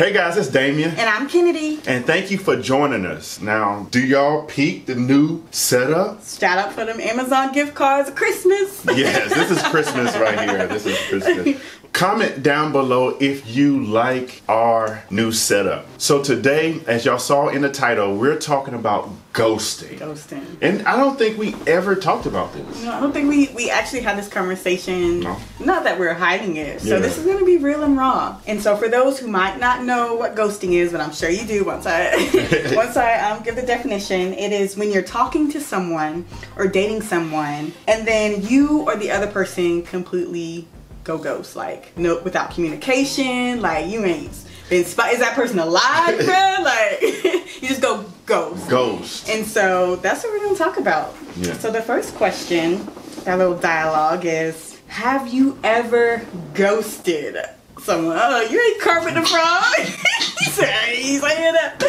Hey guys, it's Damien. And I'm Kenady. And thank you for joining us. Now, do y'all peek the new setup? Shout out for them Amazon gift cards Christmas. Yes, this is Christmas right here. This is Christmas. Comment down below if you like our new setup. So today, as y'all saw in the title, we're talking about ghosting. Ghosting. And I don't think we ever talked about this. No, I don't think we, we actually had this conversation. No. Not that we're hiding it. So Yeah. this is going to be real and raw. And so for those who might not know what ghosting is, but I'm sure you do once I once I um, give the definition, it is when you're talking to someone or dating someone, and then you or the other person completely go ghost, like no without communication, like you ain't been spot. Is that person alive, bruh? Like you just go ghost. Ghost. And so that's what we're to talk about. Yeah. So the first question, that little dialogue is Have you ever ghosted someone? Oh, you ain't Carpet the Frog. He's that.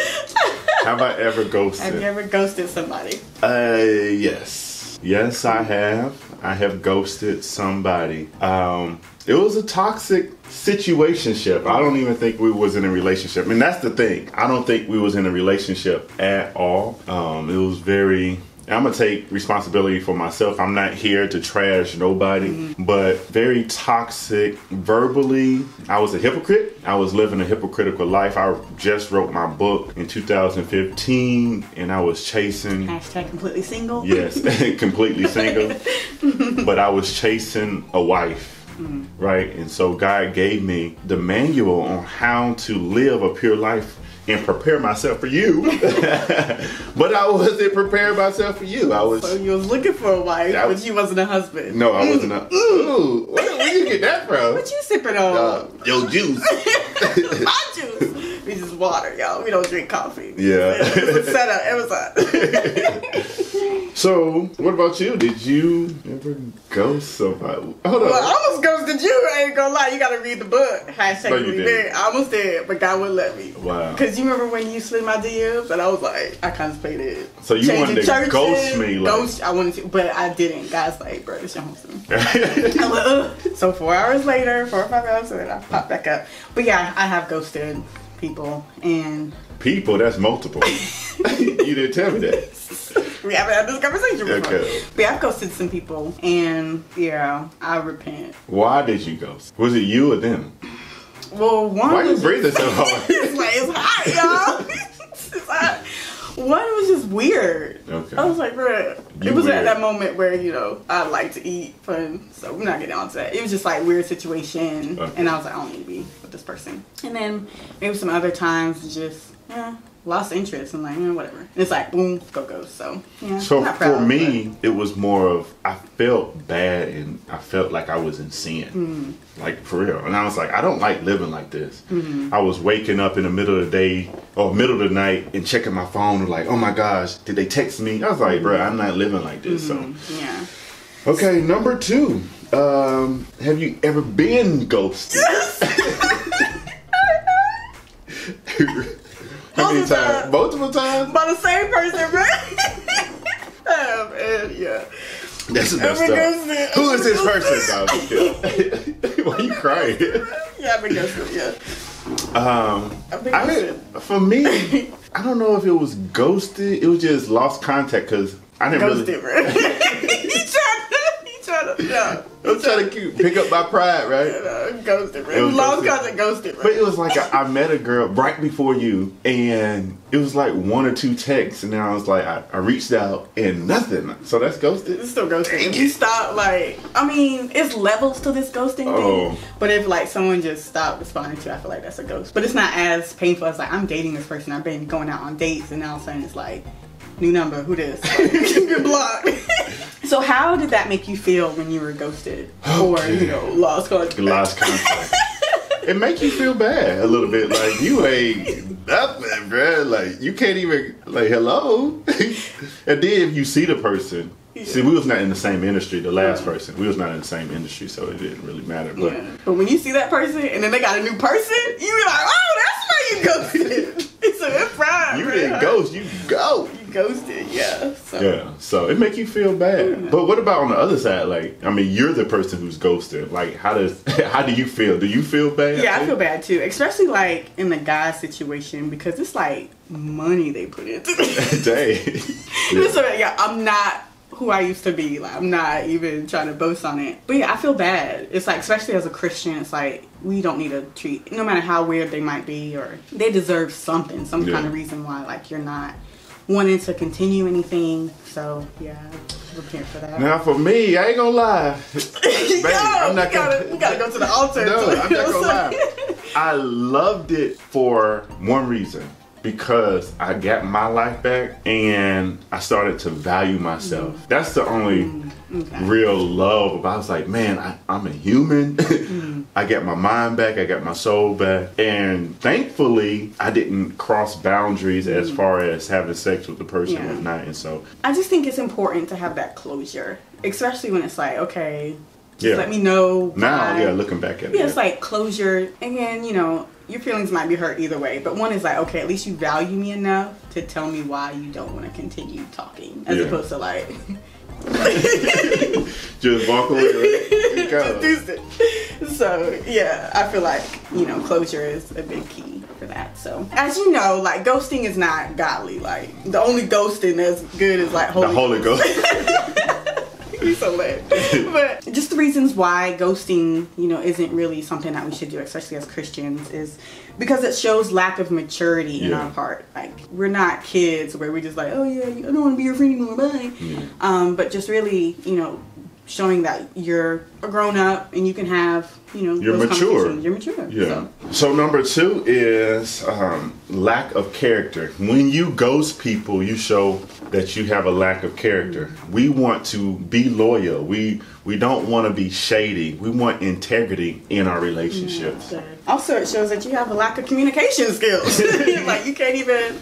Have I ever ghosted? Have you ever ghosted somebody? Uh, yes. Yes, I have. I have ghosted somebody. Um, it was a toxic situationship. I don't even think we was in a relationship. I mean, that's the thing. I don't think we was in a relationship at all. Um, it was very I'm gonna take responsibility for myself. I'm not here to trash nobody, mm-hmm. but very toxic verbally. I was a hypocrite. I was living a hypocritical life. I just wrote my book in 2015 and I was chasing Hashtag completely single. Yes, completely single. but I was chasing a wife, right? And so God gave me the manual on how to live a pure life and prepare myself for you. but I wasn't preparing myself for you. I was So you was looking for a wife, That but was- you wasn't a husband. no, I wasn't. A, ooh, where, where you get that from? What you sipping on? Uh, yo, juice. My juice. We just water, y'all. We don't drink coffee. Yeah. It was a setup. It was a. So, what about you? Did you ever ghost somebody? Hold on. Well, I almost ghosted you. I ain't gonna lie. You gotta read the book. Hashtag No, you didn't. I almost did, but God wouldn't let me. Wow. Cause you remember when you slid my DMs, and I was like, I contemplated. So you wanted to churches, ghost me, like- Ghost. I wanted to, but I didn't. God's like, bro, this your home. I'm like, Ugh. So four hours later, four or five hours later, I popped back up. But yeah, I have ghosted people, and People, that's multiple. you didn't tell me that. we haven't had this conversation before. Okay. But I've ghosted some people, and yeah, I repent. Why did you ghost? Was it you or them? Well, one Why are you breathing so hard? it's like it's hot, y'all. it's hot. One was just weird. Okay. I was like, bruh. It was weird. at that moment where, you know, I like to eat fun, so we're not getting on to that. It was just like weird situation, Okay. and I was like, I don't need to be with this person. And then maybe some other times, just, yeah, lost interest and like, eh, whatever. And it's like, boom, go, go. So, yeah. So for me, it was more of I felt bad and I felt like I was in sin, Mm. like for real. And I was like, I don't like living like this. Mm-hmm. I was waking up in the middle of the day or middle of the night and checking my phone, like, oh my gosh, did they text me? I was like, bro, I'm not living like this. but, yeah. So okay, number two. Um, have you ever been ghosted? How many times? times. Multiple times? By the same person, right? oh, man, yeah. That's messed up. Who is this person? No, I'm just kidding. Why you crying? Yeah, I've been ghosted, yeah. Um, been mean, for me, I don't know if it was ghosted. It was just lost contact because I didn't Ghosted, really. bro. yeah. I'm trying to keep, pick up my pride, right? Ghosted. It was Lost ghosted. ghosted. But it was like I, I met a girl right before you, and it was like one or two texts, and then I was like, I, I reached out and nothing. So that's ghosted. It's still ghosting. Dang If you stop, like, I mean, it's levels to this ghosting Oh. thing. But if, like, someone just stopped responding to you, I feel like that's a ghost. But it's not as painful as, like, I'm dating this person. I've been going out on dates, and now all of a sudden it's like, new number, who this? you get blocked. so, how did that make you feel when you were ghosted? Or, you know, lost contact? Lost contact. it make you feel bad a little bit. Like you ain't nothing, bruh. Like you can't even like hello. and then if you see the person, see we was not in the same industry. The last mm. person, we was not in the same industry, so it didn't really matter. But Yeah. But when you see that person and then they got a new person, you be like, oh, that's why you ghosted. it's a pride. you didn't ghost, you go. Ghosted. Yeah. So. Yeah, so it make you feel bad. But what about on the other side? Like, I mean, you're the person who's ghosted. Like, how does how do you feel? Do you feel bad? Yeah, I feel bad too, especially like in the guy situation because it's like money they put into it. Dang. so yeah, I'm not who I used to be. Like I'm not even trying to boast on it. But yeah, I feel bad. It's like especially as a Christian, it's like we don't need to treat no matter how weird they might be or they deserve something, some Yeah. kind of reason why like you're not wanting to continue anything. So yeah, repent for that. Now for me, I ain't gonna lie. Yo, I'm not gotta, gonna- you gotta go to the altar. No, I'm not gonna lie. I loved it for one reason. Because I got my life back and I started to value myself. Mm. That's the only Okay. real love. I was like, man, I, I'm a human. Mm. I got my mind back. I got my soul back. And thankfully, I didn't cross boundaries as far as having sex with the person Mm. Yeah. at night. And so, I just think it's important to have that closure, especially when it's like, okay, just Yeah. let me know. now, why. yeah, looking back at it. Yeah, it's like closure. Again, you know, your feelings might be hurt either way, but one is like, okay, at least you value me enough to tell me why you don't want to continue talking, as Yeah. opposed to like, just walk away. Right? Just it. So yeah, I feel like you know, closure is a big key for that. So as you know, like ghosting is not godly. Like the only ghosting that's good is like Holy, the Holy Ghost. So lit. but just the reasons why ghosting, you know, isn't really something that we should do, especially as Christians, is because it shows lack of maturity in our part. Like we're not kids where we're just like, oh yeah, I don't want to be your friend anymore, bye. Um, but just really, you know, showing that you're a grown up and you can have, you know, You're mature. You're mature. Yeah. So. So number two is um, lack of character. When you ghost people, you show that you have a lack of character. We want to be loyal. We we don't want to be shady. We want integrity in our relationships. Also, it shows that you have a lack of communication skills. like you can't even.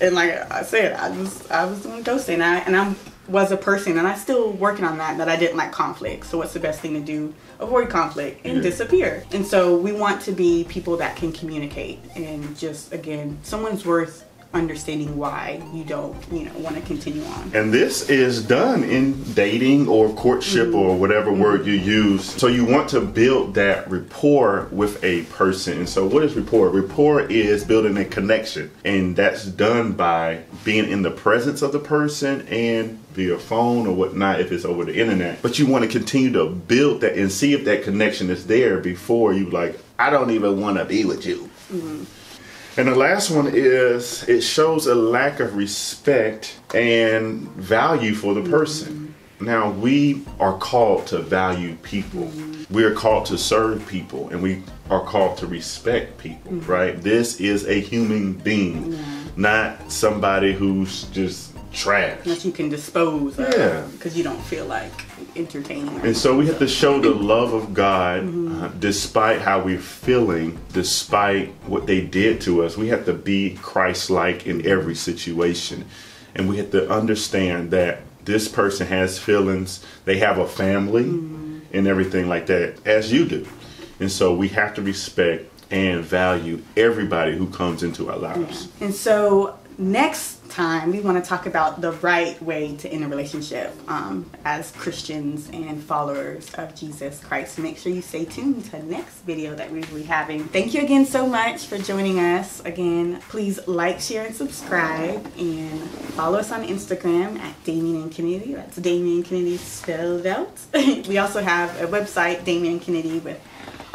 And like I said, I was I was doing ghosting, and I, and I was a person, and I'm still working on that. That I didn't like conflict. So what's the best thing to do? Avoid conflict and Yeah. disappear. And so we want to be people that can communicate, and just again, someone's worth understanding why you don't, you know, want to continue on. And this is done in dating or courtship or mm-hmm. whatever mm-hmm. word you use. So you want to build that rapport with a person. And so what is rapport? Rapport is building a connection. And that's done by being in the presence of the person and via phone or whatnot if it's over the internet. But you want to continue to build that and see if that connection is there before you like, I don't even want to be with you. Mm-hmm. And the last one is it shows a lack of respect and value for the person. Now, we are called to value people. We are called to serve people and we are called to respect people, mm-hmm. right? This is a human being, not somebody who's just trash. That you can dispose of Yeah. because you don't feel like entertaining. And so we have to show the love of God uh, despite how we're feeling, despite what they did to us. We have to be Christ like in every situation. And we have to understand that this person has feelings, they have a family, and everything like that, as you do. And so we have to respect and value everybody who comes into our lives. And so next time we want to talk about the right way to end a relationship um, as Christians and followers of Jesus Christ. Make sure you stay tuned to the next video that we will be having. Thank you again so much for joining us. Again, please like, share, and subscribe, and follow us on Instagram at Damien and Kenady. That's Damien Kenady spelled out. we also have a website, Damien Kenady, with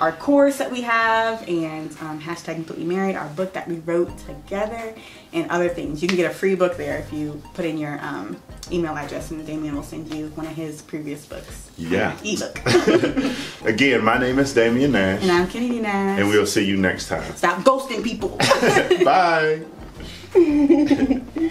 our course that we have and um, hashtag completely married our book that we wrote together and other things you can get a free book there if you put in your um, email address and damien will send you one of his previous books Yeah. ebook Again, my name is Damien Nash, and i'm kenady nash and we'll see you next time. stop ghosting people Bye.